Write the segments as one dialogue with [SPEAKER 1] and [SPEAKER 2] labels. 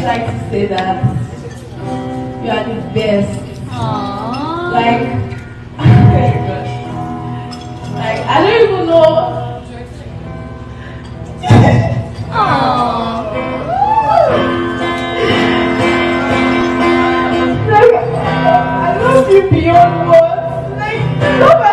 [SPEAKER 1] just like to say that you are the best.
[SPEAKER 2] Aww.
[SPEAKER 1] Like, oh. Like, I don't even know. Aww. Like, I love you beyond words. Like,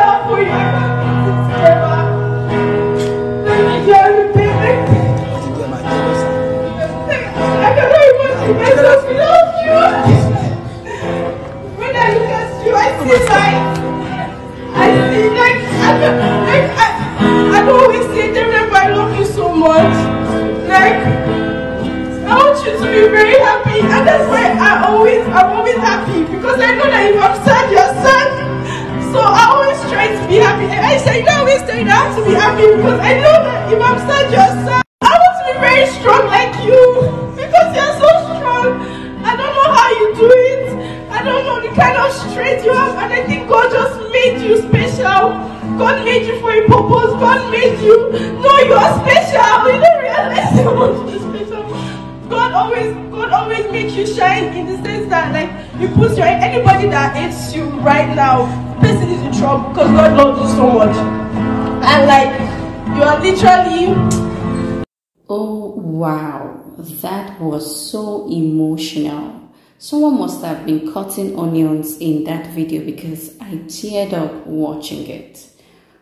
[SPEAKER 1] to be very happy, and that's why I always, I'm always happy because I know that if I'm sad, you're sad. So I always try to be happy. And I say, you I always you have to be happy because I know that if I'm sad, you're sad. I want to be very strong like you because you're so strong. I don't know how you do it. I don't know the kind of strength you have, and I think God just made you special. God made you for a purpose. God made you No, you are special. You don't realize how much you're special. Always, God always makes you shine in the sense that, like, He puts your anybody that hates you right now, person is in trouble because God loves you so much, and like, you are literally
[SPEAKER 2] Oh wow, that was so emotional. Someone must have been cutting onions in that video because I teared up watching it.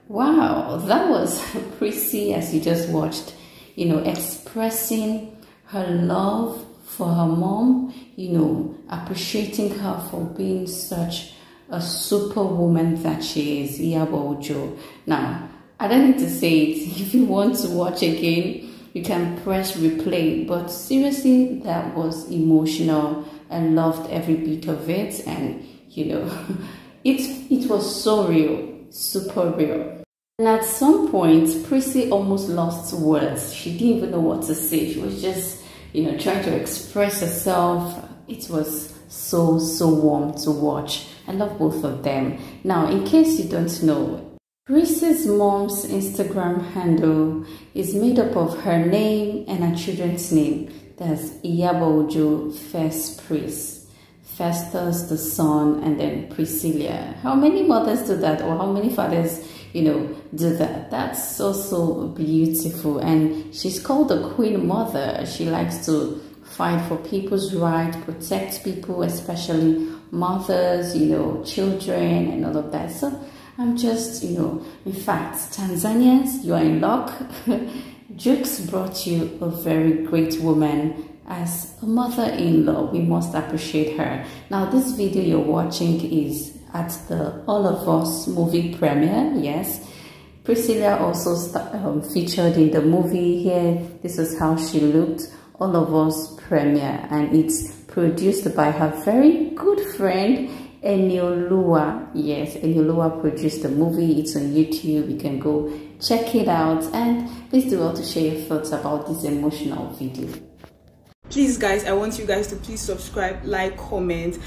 [SPEAKER 2] Wow, that was Priscy as you just watched, you know, expressing her love for her mom, you know, appreciating her for being such a superwoman that she is, Iyabo Ojo. Now, I don't need to say it. If you want to watch again, you can press replay. But seriously, that was emotional. I loved every bit of it, and you know, it it was so real, super real. And at some point, Priscy almost lost words. She didn't even know what to say. She was just, you know, trying to express herself. It was so, so warm to watch. I love both of them. Now, in case you don't know, Priscy's mom's Instagram handle is made up of her name and her children's name. That's Iyabo Ojo First Pris. Festus the son and then Priscilla. How many mothers do that or how many fathers, you know, do that? That's so, so beautiful. And she's called the queen mother. She likes to fight for people's right, protect people, especially mothers, you know, children and all of that. So I'm just, you know, in fact, Tanzanians, you are in luck. Jux brought you a very great woman as a mother-in-law. We must appreciate her. Now, this video you're watching is at the All of Us movie premiere. Yes. Priscilla also um, featured in the movie here. This is how she looked. All of Us premiere and it's produced by her very good friend Eniola. Yes, Eniola produced the movie. It's on YouTube. You can go check it out. And please do well to share your thoughts about this emotional video.
[SPEAKER 3] Please guys, I want you guys to please subscribe, like, comment.